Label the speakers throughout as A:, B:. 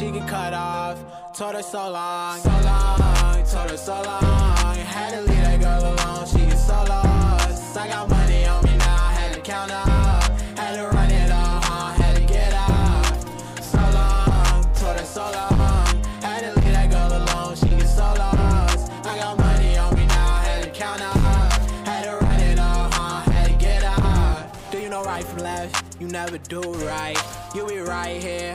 A: She get cut off. Told her so long, so long. Told her so long. Had to leave that girl alone. She get so lost. I got money on me now. Had to count up. Had to run it up. huh? Had to get up. So long. Told her so long. Had to leave that girl alone. She get so lost. I got money on me now. Had to count up. Had to run it huh? Had to get up. Do you know right from left? You never do right. You be right here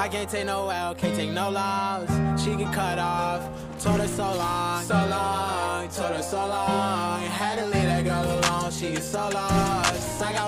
A: I can't take no L, can't take no loss. She get cut off. Told her so long, so long. Told her so long. Had to leave that girl alone. She so lost. I got